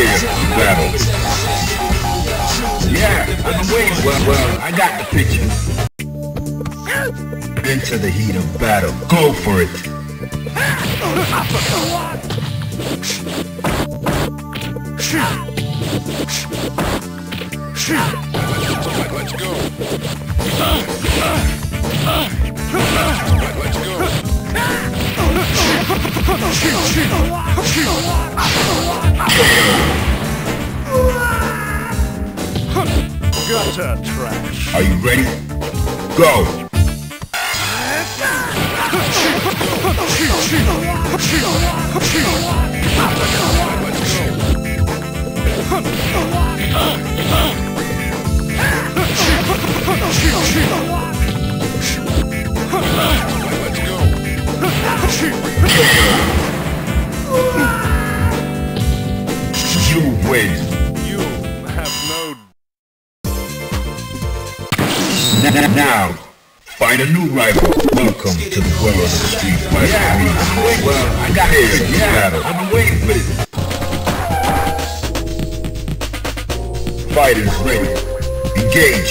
prepared for battle. Yeah, been waiting. Well, well, I got the picture. Into the heat of battle. Go for it. Let's go. Let's go. Gutter trash. Are you ready? Go. Let's well, I got it. I've been waiting for this. Fighters ready. Engage.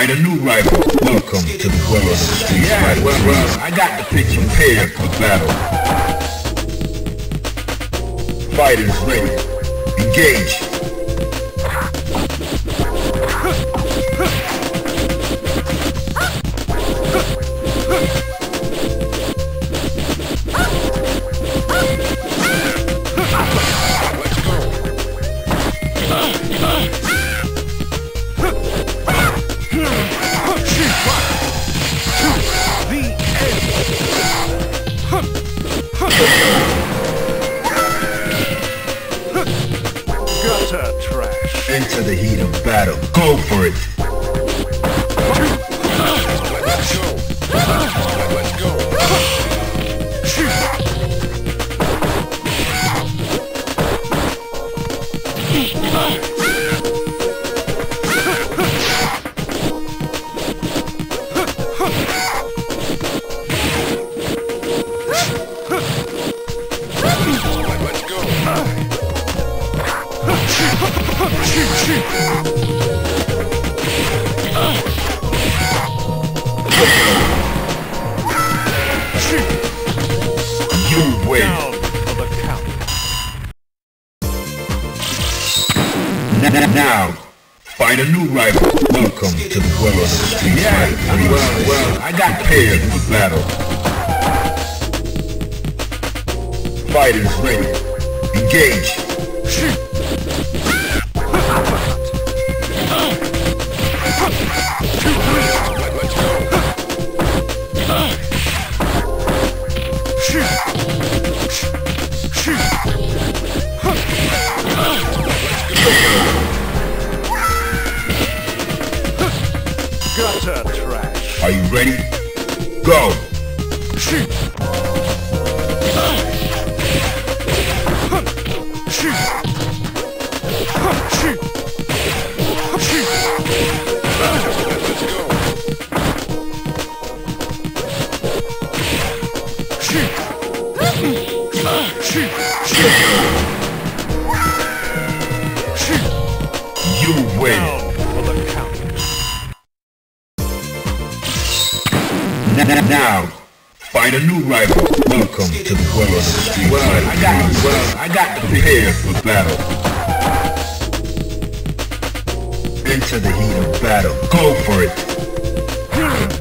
Find a new rival. Welcome to the world of Street Fighter. Well, well, I got the picture. Prepared for battle. Fighters ready. Engage. Battle. Go for it. You win. Down for the Now, find a new rival. Welcome to the world of the Street Fighter. Well, well, I got prepared for battle. Fighters ready. Engage. Go. Let's Now, find a new rival. Welcome to the world of the Street Fighter. I got, well, I got to prepare for battle. Into the heat of battle. Go for it.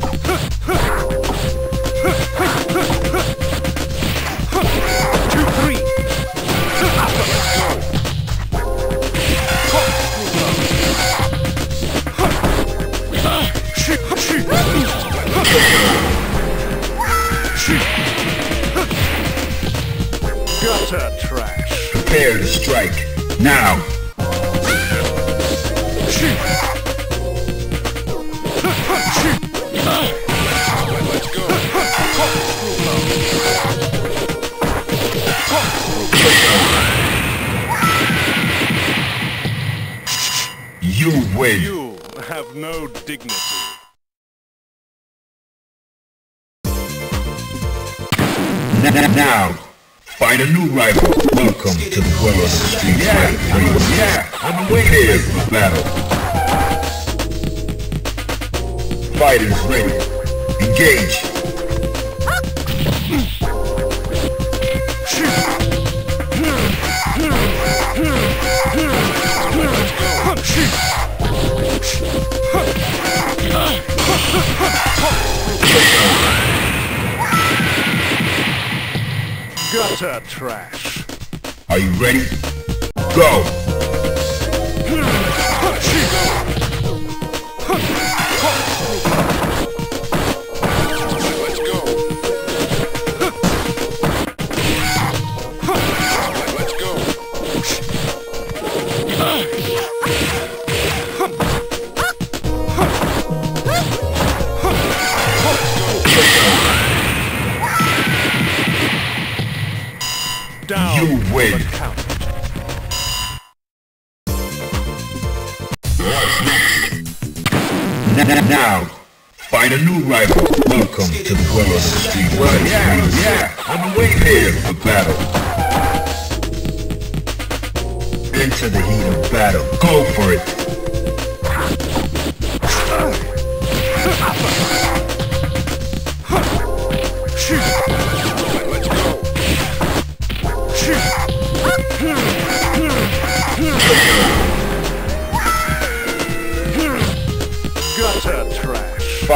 Strike. Now. Shoot. Shoot. Let's go. You win. You have no dignity. N- Now, find a new rival. Welcome to the world of Street Fighter. Yeah, I've been waiting for battle. Fighters ready. Engage. Gutter trash. Are you ready? Go. Down You win. Now, find a new rival. Welcome to the world of the Street Fighter. Yeah, yeah, been waiting here for battle. Into the heat of battle. Go for it.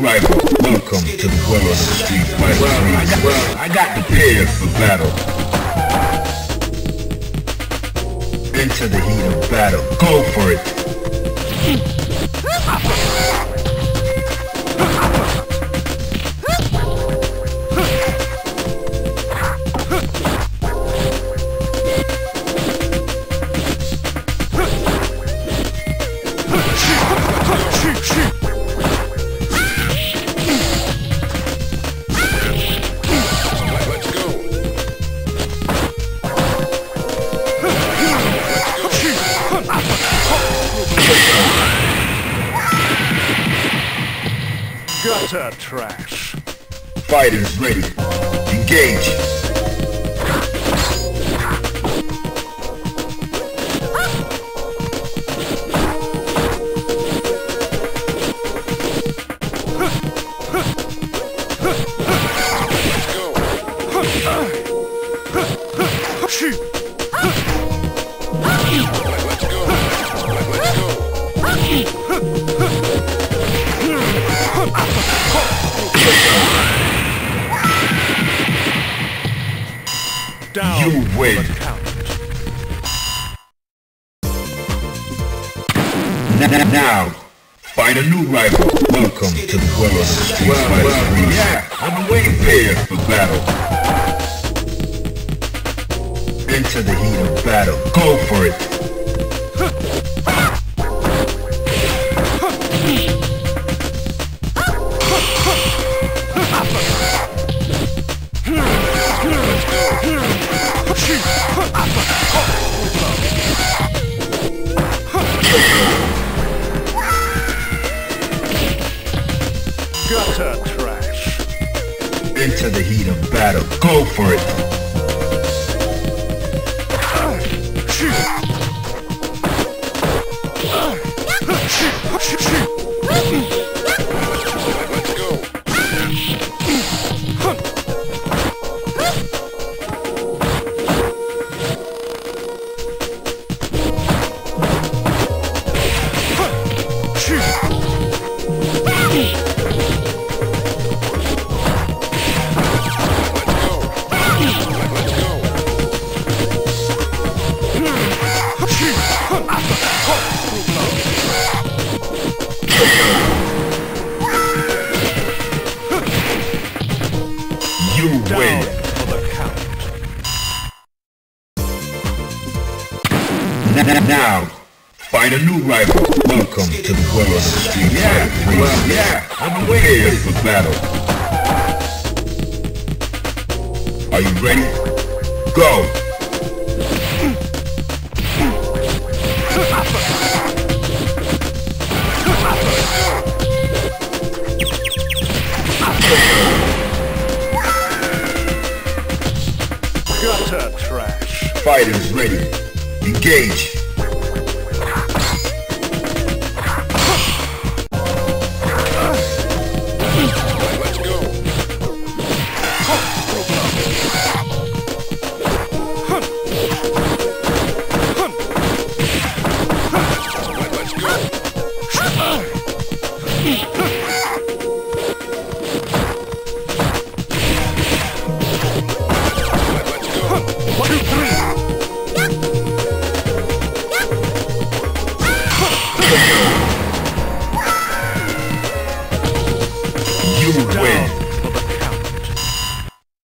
Welcome to the world of the Street Fighter. Well, well, I got prepared for battle. Into the heat of battle. Go for it. Gutter trash. Fighters ready. Engage. Down You win. the count. N- Now, Find a new rival. Welcome to the world of Street Fighter 3. Yeah, been waiting Prepare for battle. Into the heat of battle. Go for it. For it. Now, find a new rival. Welcome to the world of Street 3. Well, yeah, I'm waiting for battle. Are you ready? Go! Gutter trash. Fighters ready. Engage.